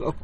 go.